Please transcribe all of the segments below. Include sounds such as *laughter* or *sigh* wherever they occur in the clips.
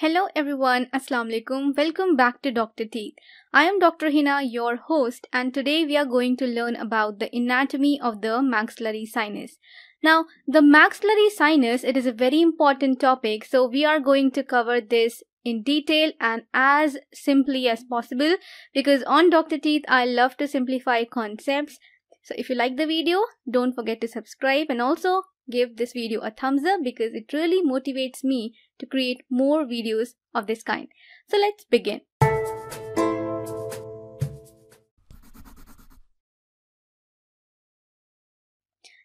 Hello everyone, Assalamu alaikum. Welcome back to Dr. Teeth. I am Dr. Hina, your host, and today we are going to learn about the anatomy of the maxillary sinus. Now, the maxillary sinus, it is a very important topic, so we are going to cover this in detail and as simply as possible because on Dr. Teeth, I love to simplify concepts. So if you like the video, don't forget to subscribe and also give this video a thumbs up because it really motivates me to create more videos of this kind. So let's begin.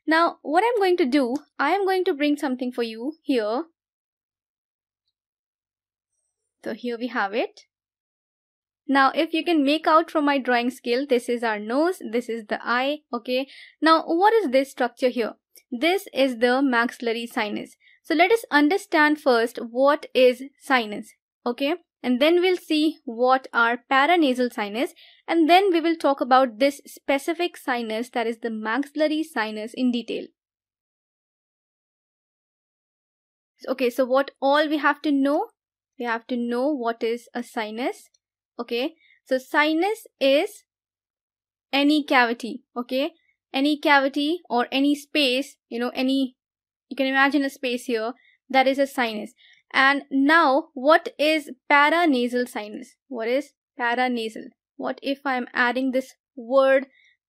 Now, what I'm going to do, I am going to bring something for you here. So here we have it. Now, if you can make out from my drawing skill, this is our nose, this is the eye, okay. Now, what is this structure here? This is the maxillary sinus. So let us understand first what is sinus, okay? And then we'll see what are paranasal sinus and then we will talk about this specific sinus that is the maxillary sinus in detail. Okay, so what all we have to know? We have to know what is a sinus, okay? So sinus is any cavity, okay? Any cavity or any space, you know, any, you can imagine a space here, that is a sinus. And now, what is paranasal sinus? What is paranasal? What if I am adding this word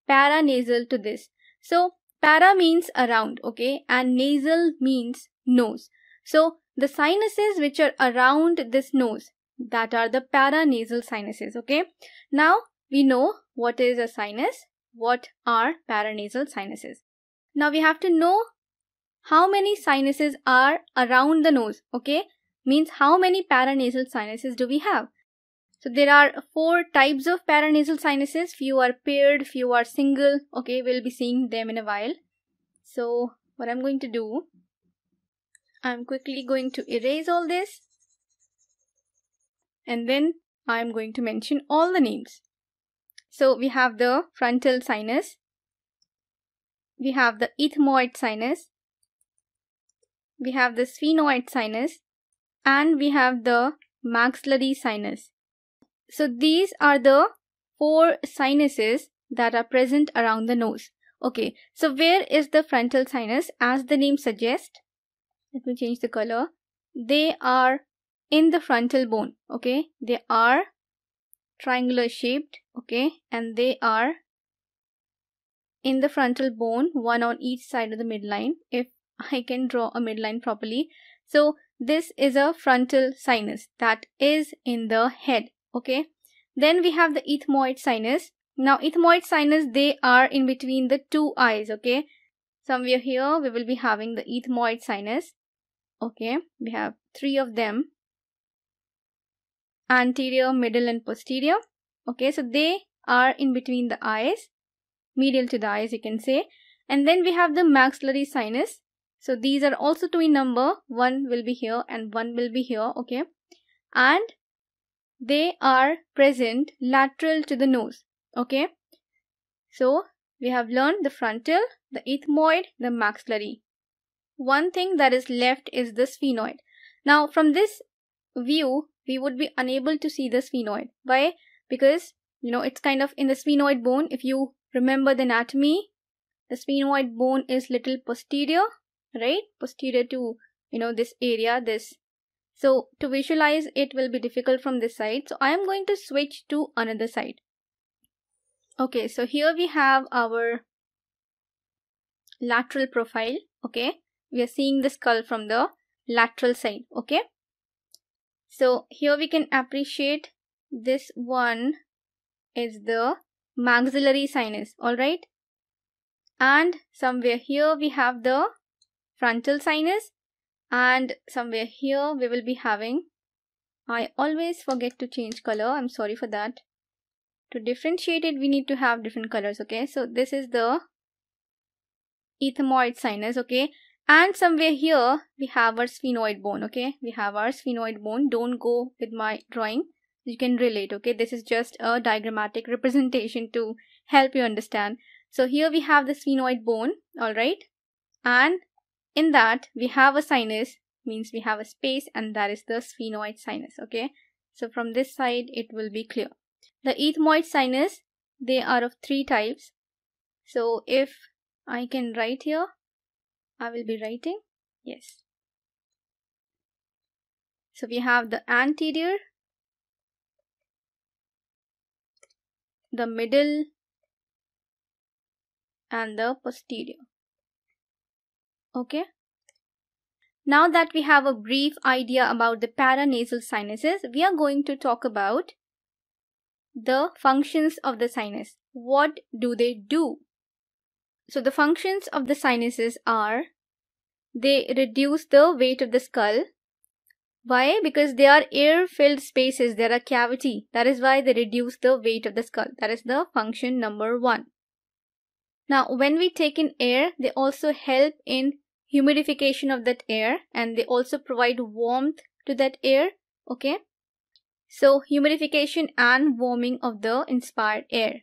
paranasal to this? So, para means around, okay, and nasal means nose. So, the sinuses which are around this nose, that are the paranasal sinuses, okay. Now, we know what is a sinus what are paranasal sinuses. Now we have to know how many sinuses are around the nose, okay? Means how many paranasal sinuses do we have? So there are four types of paranasal sinuses. Few are paired, few are single. Okay, we'll be seeing them in a while. So what I'm going to do, I'm quickly going to erase all this. And then I'm going to mention all the names. So we have the frontal sinus, we have the ethmoid sinus, we have the sphenoid sinus, and we have the maxillary sinus. So these are the four sinuses that are present around the nose. Okay, so where is the frontal sinus? As the name suggests, let me change the color. They are in the frontal bone. Okay, they are triangular shaped okay and they are in the frontal bone one on each side of the midline if *laughs* I can draw a midline properly. So this is a frontal sinus. That is in the head okay. Then we have the ethmoid sinus. Now ethmoid sinus they are in between the two eyes okay. Somewhere here we will be having the ethmoid sinus okay. We have three of them anterior, middle and posterior. Okay, so they are in between the eyes, medial to the eyes you can say. And then we have the maxillary sinus. So these are also two in number. One will be here and one will be here. Okay. And they are present lateral to the nose. Okay. So we have learned the frontal, the ethmoid, the maxillary. One thing that is left is the sphenoid. Now from this view, we would be unable to see the sphenoid. Why? Because, you know, it's kind of in the sphenoid bone. If you remember the anatomy, the sphenoid bone is little posterior, right? Posterior to, you know, this area, this. So to visualize it will be difficult from this side. So I am going to switch to another side. Okay, so here we have our lateral profile. Okay, we are seeing the skull from the lateral side. Okay, so here we can appreciate this one is the maxillary sinus, alright? And somewhere here we have the frontal sinus and somewhere here we will be having, I always forget to change color, I'm sorry for that. To differentiate it we need to have different colors, okay? So this is the ethmoid sinus, okay? And somewhere here we have our sphenoid bone okay? We have our sphenoid bone. Don't go with my drawing. You can relate okay? This is just a diagrammatic representation to help you understand. So here we have the sphenoid bone all right and in that we have a sinus means we have a space and that is the sphenoid sinus okay? So from this side it will be clear. The ethmoid sinus they are of three types. So if I can write here I will be writing yes so we have the anterior the middle and the posterior okay now that we have a brief idea about the paranasal sinuses, we are going to talk about the functions of the sinus. What do they do? So the functions of the sinuses are they reduce the weight of the skull. Why? Because they are air filled spaces, there are cavity. That is why they reduce the weight of the skull. That is the function number one. Now, when we take in air, they also help in humidification of that air and they also provide warmth to that air okay so humidification and warming of the inspired air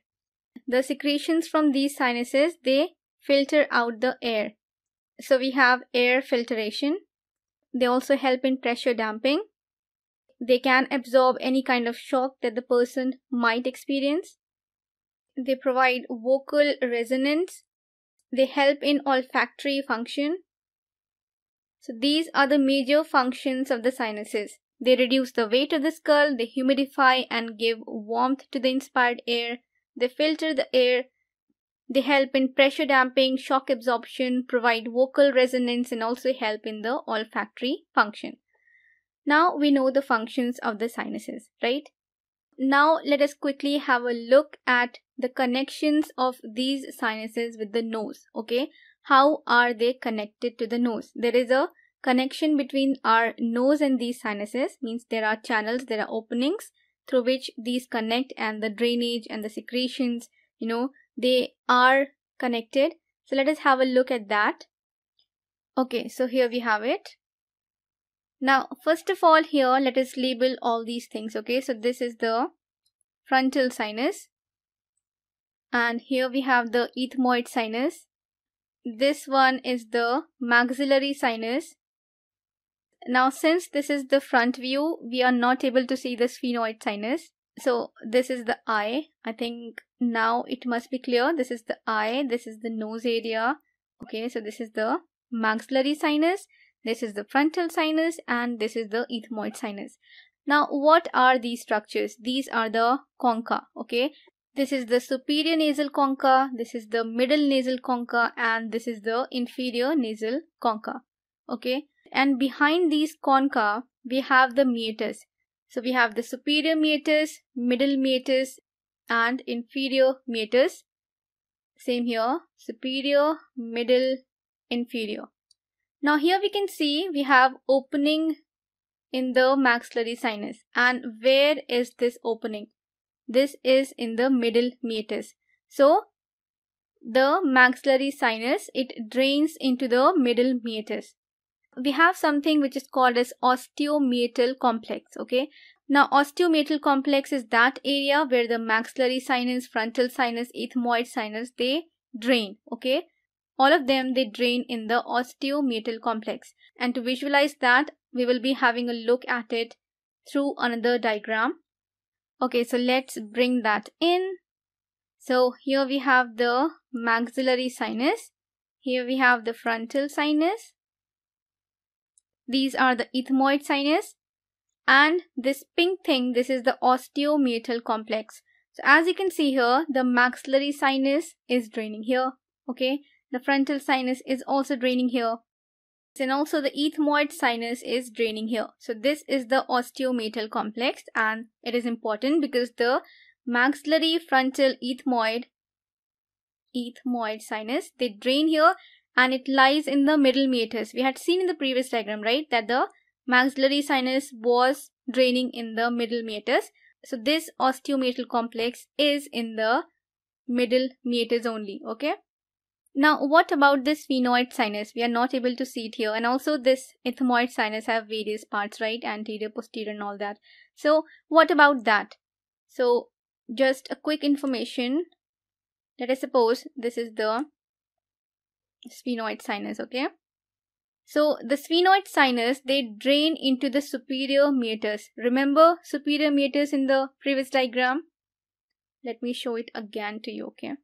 the secretions from these sinuses they filter out the air so we have air filtration. They also help in pressure damping. They can absorb any kind of shock that the person might experience. They provide vocal resonance. They help in olfactory function. So these are the major functions of the sinuses. They reduce the weight of the skull, they humidify and give warmth to the inspired air, they filter the air, they help in pressure damping, shock absorption, provide vocal resonance and also help in the olfactory function. Now we know the functions of the sinuses, right? Now let us quickly have a look at the connections of these sinuses with the nose, okay? how are they connected to the nose? There is a connection between our nose and these sinuses, means there are channels, there are openings through which these connect and the drainage and the secretions, you know, they are connected. So let us have a look at that. Okay, so here we have it. Now, first of all here, let us label all these things, okay? So this is the frontal sinus. And here we have the ethmoid sinus this one is the maxillary sinus. Now since this is the front view, we are not able to see the sphenoid sinus. So this is the eye. I think now it must be clear. This is the eye. This is the nose area. Okay, so this is the maxillary sinus. This is the frontal sinus and this is the ethmoid sinus. Now what are these structures? These are the concha. Okay, this is the superior nasal concha, this is the middle nasal concha and this is the inferior nasal concha. Okay. And behind these concha, we have the meatus. So we have the superior meatus, middle meatus and inferior meatus. Same here, superior, middle, inferior. Now here we can see we have opening in the maxillary sinus. And where is this opening? This is in the middle meatus. So the maxillary sinus, it drains into the middle meatus. We have something which is called as osteomeatal complex. Okay. Now osteomeatal complex is that area where the maxillary sinus, frontal sinus, ethmoid sinus, they drain. Okay. All of them, they drain in the osteomeatal complex. And to visualize that, we will be having a look at it through another diagram. Okay, so let's bring that in. So here we have the maxillary sinus. Here we have the frontal sinus. These are the ethmoid sinus. And this pink thing, this is the osteomeatal complex. So as you can see here, the maxillary sinus is draining here. Okay, the frontal sinus is also draining here and also the ethmoid sinus is draining here. So this is the osteomeatal complex and it is important because the maxillary frontal ethmoid ethmoid sinus they drain here and it lies in the middle meatus. We had seen in the previous diagram right that the maxillary sinus was draining in the middle meatus. So this osteomeatal complex is in the middle meatus only okay now, what about this sphenoid sinus? We are not able to see it here. And also this ethmoid sinus have various parts, right? Anterior, posterior and all that. So, what about that? So, just a quick information. Let us suppose this is the sphenoid sinus, okay? So the sphenoid sinus, they drain into the superior meatus. Remember superior meatus in the previous diagram? Let me show it again to you, okay?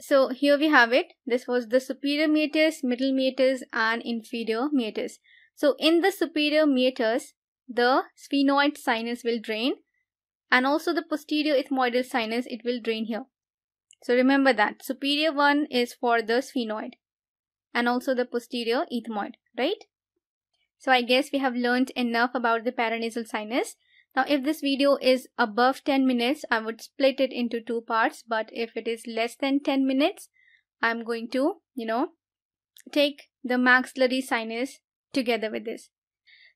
So here we have it. This was the superior meatus, middle meatus and inferior meatus. So in the superior meatus, the sphenoid sinus will drain and also the posterior ethmoidal sinus, it will drain here. So remember that superior one is for the sphenoid and also the posterior ethmoid, right? So I guess we have learned enough about the paranasal sinus. Now if this video is above 10 minutes, I would split it into two parts. But if it is less than 10 minutes, I'm going to, you know, take the maxillary sinus together with this.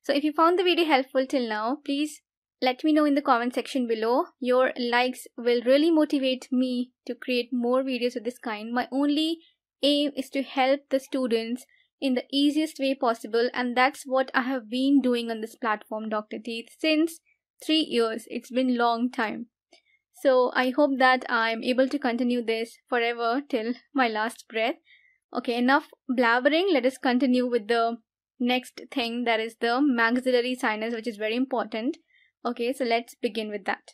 So if you found the video helpful till now, please let me know in the comment section below. Your likes will really motivate me to create more videos of this kind. My only aim is to help the students in the easiest way possible and that's what I have been doing on this platform Dr. Teeth since three years. It's been long time. So I hope that I'm able to continue this forever till my last breath. Okay, enough blabbering. Let us continue with the next thing that is the maxillary sinus which is very important. Okay, so let's begin with that.